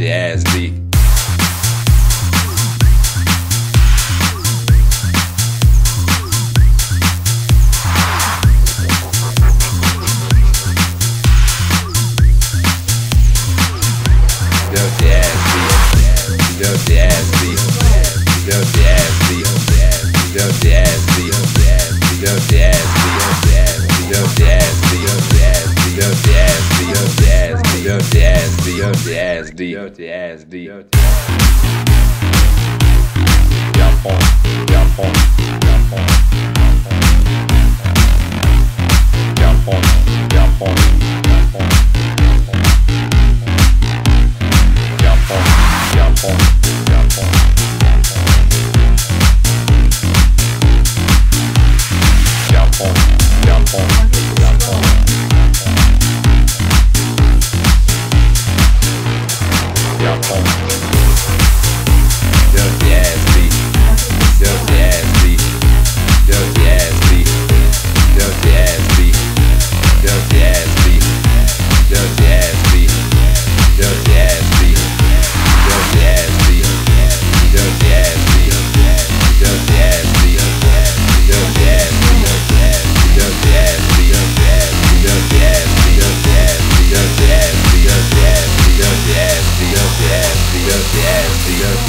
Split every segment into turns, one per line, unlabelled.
Dirty ass beat. Jump on, jump on, jump on. Jump on, jump on, jump on. Jump on, jump on, jump on.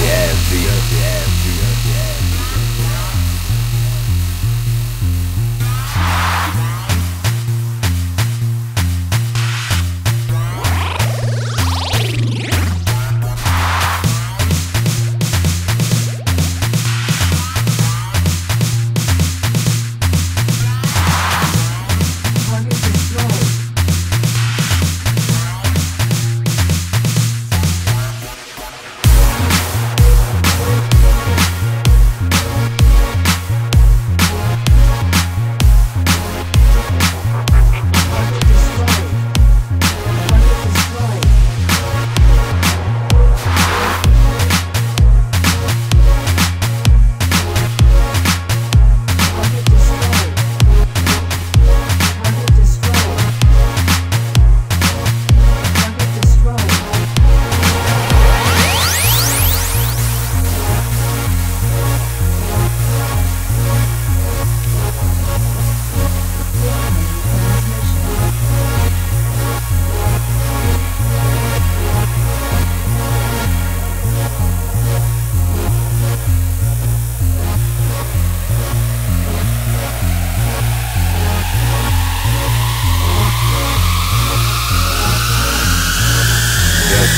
heavy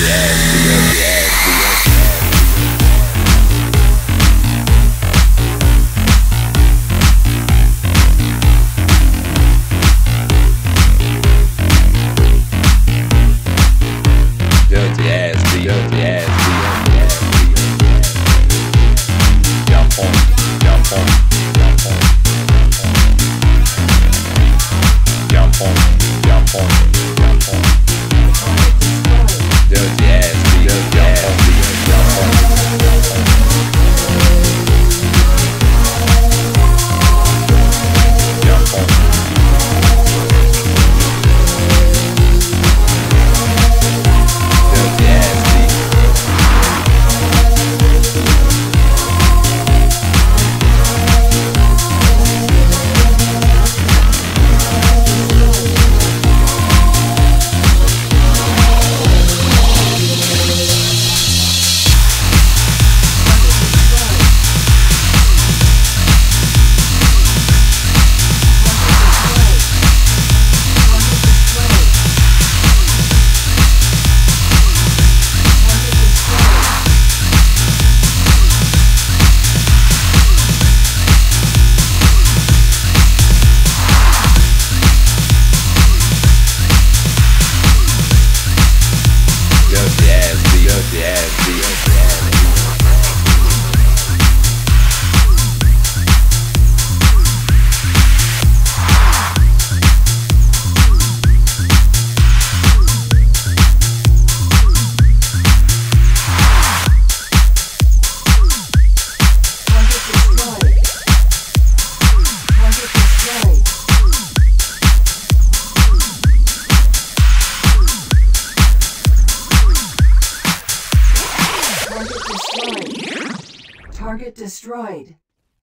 yeah, yeah,
yeah. Destroyed.